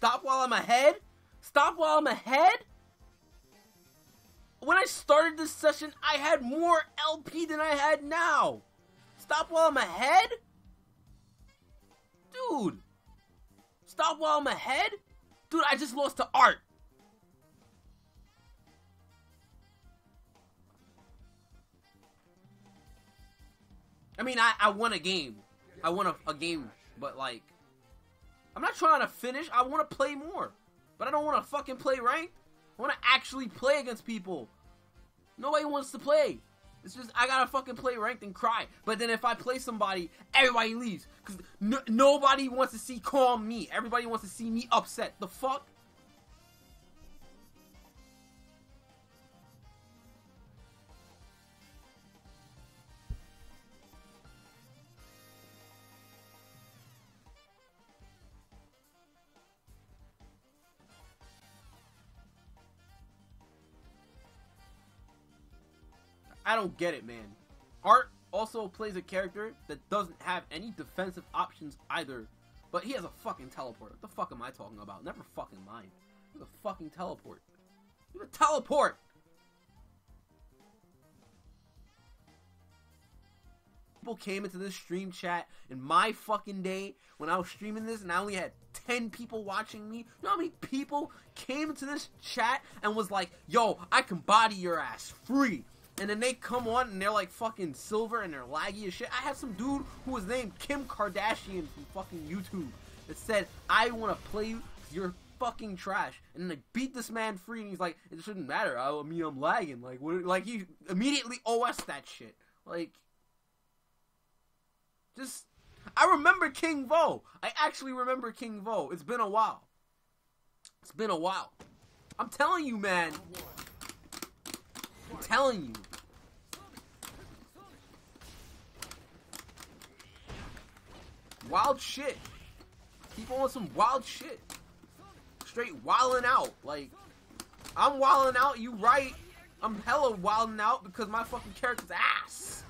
Stop while I'm ahead? Stop while I'm ahead? When I started this session, I had more LP than I had now. Stop while I'm ahead? Dude. Stop while I'm ahead? Dude, I just lost to Art. I mean, I, I won a game. I won a, a game, but like, I'm not trying to finish. I want to play more. But I don't want to fucking play ranked. I want to actually play against people. Nobody wants to play. It's just I gotta fucking play ranked and cry. But then if I play somebody, everybody leaves because nobody wants to see calm me. Everybody wants to see me upset. The fuck? I don't get it, man. Art also plays a character that doesn't have any defensive options either. But he has a fucking teleport. What the fuck am I talking about? Never fucking mind. A fucking teleport. A teleport! People came into this stream chat in my fucking day when I was streaming this and I only had 10 people watching me. You know how many people came into this chat and was like, yo, I can body your ass free and then they come on and they're like fucking silver and they're laggy as shit. I had some dude who was named Kim Kardashian from fucking YouTube that said, I want to play you you're fucking trash. And they beat this man free and he's like, it shouldn't matter. I, I mean, I'm lagging. Like, what, like he immediately OS that shit. Like, just, I remember King Vo. I actually remember King Vo. It's been a while. It's been a while. I'm telling you, man. I'm telling you. Wild shit. People on some wild shit. Straight wilding out. Like, I'm wilding out, you right. I'm hella wilding out because my fucking character's ass.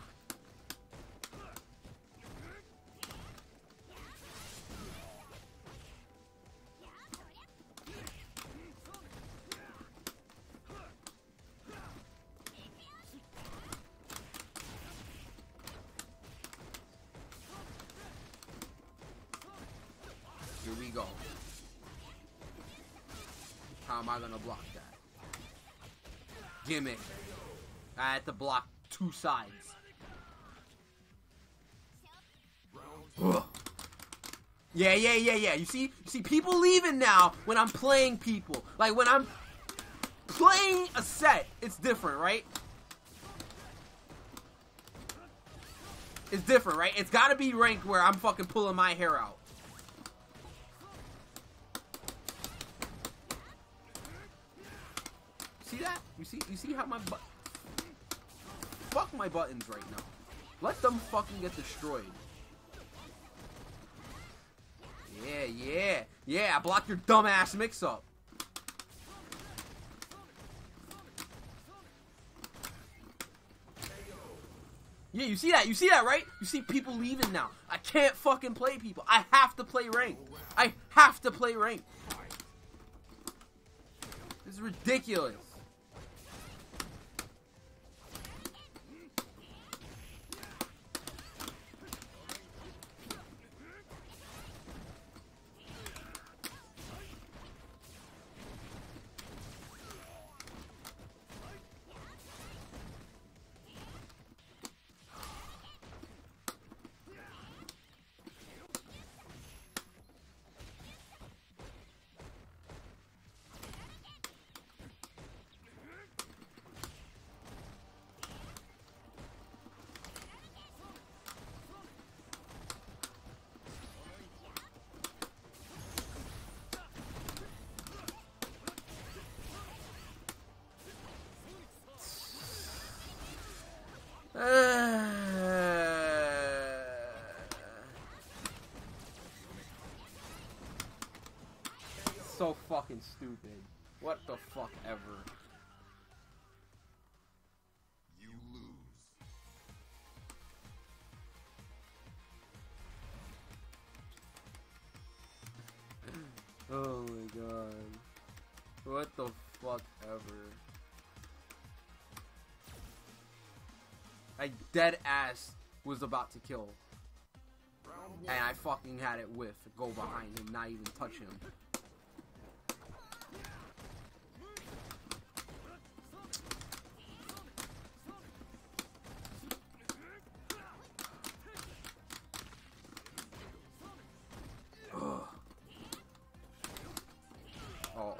How am I gonna block that? Gimmick. I had to block two sides. Yeah, yeah, yeah, yeah. You see, you see people leaving now when I'm playing people. Like when I'm playing a set, it's different, right? It's different, right? It's gotta be ranked where I'm fucking pulling my hair out. See that? You see? You see how my butt? Fuck my buttons right now. Let them fucking get destroyed. Yeah, yeah, yeah. I blocked your dumbass mix-up. Yeah, you see that? You see that, right? You see people leaving now. I can't fucking play people. I have to play rank. I have to play rank. This is ridiculous. so fucking stupid. What the fuck ever. You lose. oh my god. What the fuck ever. I dead ass was about to kill. And I fucking had it with go behind him, not even touch him.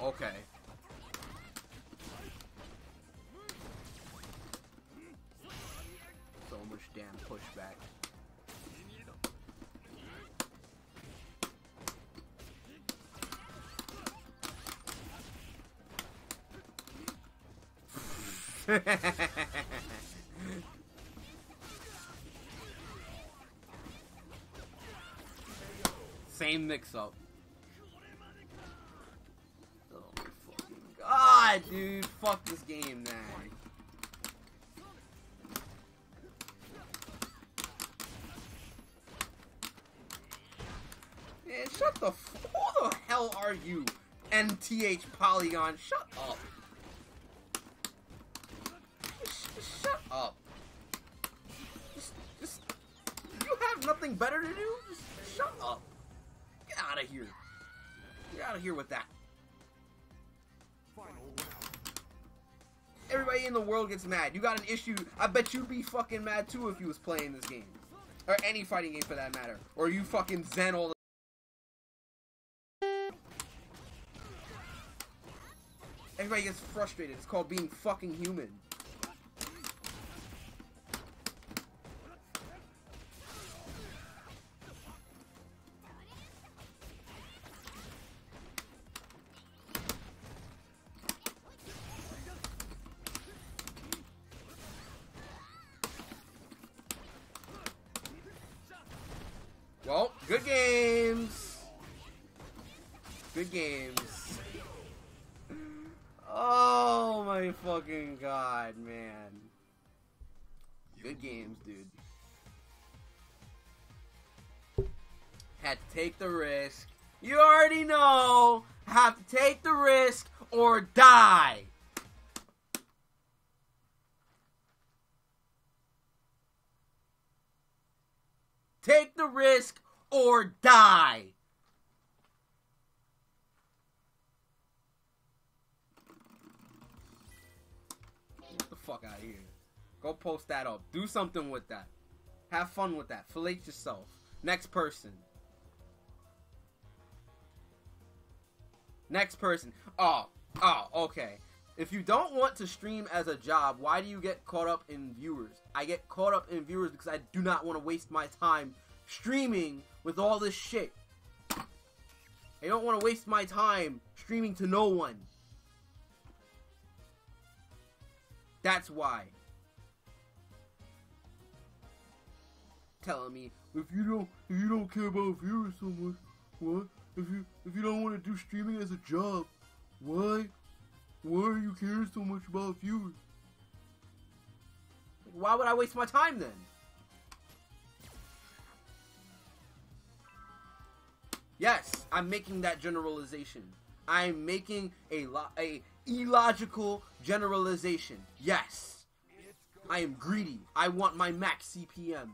Okay. So much damn pushback. Same mix up. Oh my fucking god, dude. Fuck this game, man. Man, shut the f- Who the hell are you? NTH Polygon, shut up. Just shut up. Just, just, you have nothing better to do? Just shut up. Get out of here. Get out of here with that. Everybody in the world gets mad. You got an issue. I bet you'd be fucking mad too if you was playing this game. Or any fighting game for that matter. Or you fucking zen all the Everybody gets frustrated. It's called being fucking human. Games. Good games. Oh my fucking god, man. Good games, dude. Had to take the risk. You already know. Have to take the risk or die. Take the risk or die. Get the fuck out of here. Go post that up. Do something with that. Have fun with that. Fillet yourself. Next person. Next person. Oh, oh, okay. If you don't want to stream as a job, why do you get caught up in viewers? I get caught up in viewers because I do not want to waste my time streaming with all this shit. I don't want to waste my time streaming to no one. That's why. Telling me if you don't if you don't care about viewers so much, what? If you if you don't want to do streaming as a job, why? Why are you caring so much about viewers? Why would I waste my time then? Yes, I'm making that generalization. I'm making a lo- a illogical generalization. Yes. I am greedy. I want my max CPM.